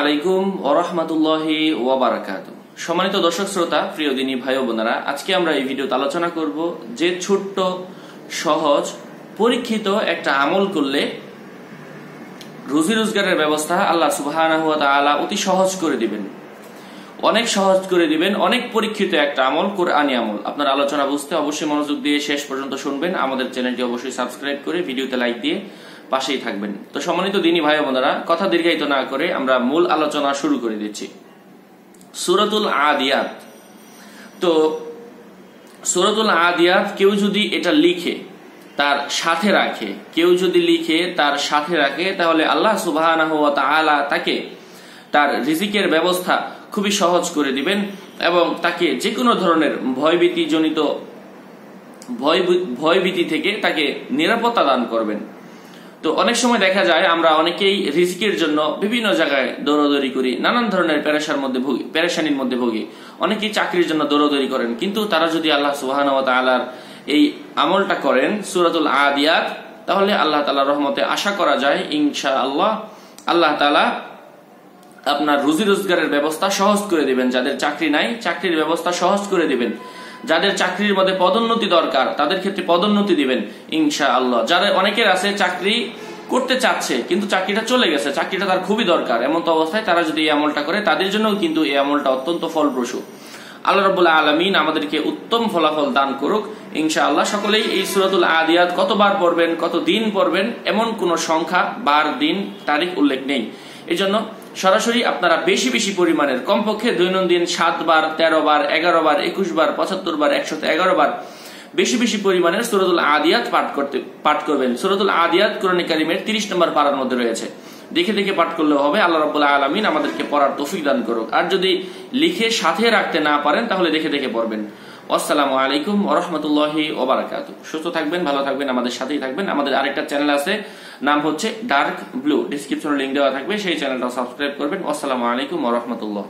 আলাইকুম ওয়াবারাকাত সম্মানিত দর্শক শ্রোতা, প্রিয় দিনী ভাই বোনেরা, আজকে আমরা এই ভিডিওতে আলোচনা করব যে ছোট্ট, সহজ, পরীক্ষিত একটা আমল করলে রুজি রোজগারের ব্যবস্থা আল্লাহ সুবাহ অতি সহজ করে দিবেন। অনেক সহজ করে দিবেন, অনেক পরীক্ষিত একটা আমল কোরআনি আমল। আপনার আলোচনা বুঝতে অবশ্যই মনোযোগ দিয়ে শেষ পর্যন্ত শুনবেন। আমাদের চ্যানেলটি অবশ্যই সাবস্ক্রাইব করে ভিডিওতে লাইক দিয়ে পাশেই থাকবেন। তো সম্মানিত দিনী ভাই বোনেরা, কথা দীর্ঘায়িত না করে আমরা মূল আলোচনা শুরু করে দিচ্ছি। সুরতুল আদিয়াত। তো সুরতুল আদিয়াত কেউ যদি এটা লিখে, তার সাথে রাখে, কেউ যদি লিখে, তার সাথে রাখে, তাহলে আল্লাহ সুবাহ তাকে তার রিজিকের ব্যবস্থা খুবই সহজ করে দিবেন এবং তাকে যে কোনো ধরনের ভয়ভীতি জনিত ভয়ভীতি থেকে তাকে নিরাপত্তা দান করবেন। তো অনেক সময় দেখা যায় আমরা অনেকেই রিস্কের জন্য বিভিন্ন জায়গায় দৌড়দৌড়ি করি, নানান ধরনের প্যারেশার মধ্যে ভুগি প্যারেশানির মধ্যে ভুগি। অনেকেই চাকরির জন্য দৌড়দৌড়ি করেন, কিন্তু তারা যদি আল্লাহ সুবাহান তালার এই আমলটা করেন, সুরাতুল আদিয়াত, তাহলে আল্লাহ তালা রহমতে আশা করা যায় ইনশা আল্লাহ আল্লাহ তালা আপনার রুজি রোজগারের ব্যবস্থা সহজ করে দিবেন। যাদের চাকরি নাই, চাকরির ব্যবস্থা সহজ করে দিবেন। যাদের চাকরির মধ্যে পদোন্নতি দরকার, তাদের ক্ষেত্রে পদোন্নতি দিবেন ইনশা আল্লাহ যারা অনেকের আছে চাকরি করতে চাচ্ছে, কিন্তু চাকরিটা চলে গেছে, চাকরিটা তার খুবই দরকার। এমন তো অবস্থায় তারা যদি এই আমলটা করে, তাদের জন্য কিন্তু এই আমলটা অত্যন্ত ফলপ্রসূ। আল্লাহ রবুল্লাহ আলমিন আমাদেরকে উত্তম ফলাফল দান করুক ইনশা আল্লাহ সকলেই এই সুরাতুল আদিয়াত কতবার পড়বেন কত দিন পড়বেন, এমন কোন সংখ্যা বার দিন তারিখ উল্লেখ নেই। এই জন্য সরাসরি আপনারা বেশি বেশি পরিমাণের কমপক্ষে দৈনন্দিন সাত বার, তেরো বার, এগারো বার, একুশ বার, পঁচাত্তর বার, একশত এগারো বার বেশি বেশি পরিমাণের সুরতুল আদিয়াত পাঠ করতে, পাঠ করবেন। সুরতুল আদিয়াত কোরআন কারিমের তিরিশ নম্বর পাড়ার মধ্যে রয়েছে। দেখে দেখে পাঠ করলেও হবে, আল্লাহ রবুল্লাহ আলমিন আমাদেরকে পড়ার তফিক দান করুক। আর যদি লিখে সাথে রাখতে না পারেন, তাহলে দেখে দেখে পড়বেন। আসসালামু আলাইকুম ওরহমতুল্লাহি ওবরাকাত সুস্থ থাকবেন, ভালো থাকবেন, আমাদের সাথেই থাকবেন। আমাদের আরেকটা চ্যানেল আছে, নাম হচ্ছে ডার্ক ব্লু। ডিসক্রিপশনে লিঙ্ক দেওয়া থাকবে, সেই চ্যানেলটা সাবস্ক্রাইব করবেন। আসসালামু আলাইকুম ওরহমতুল্লাহ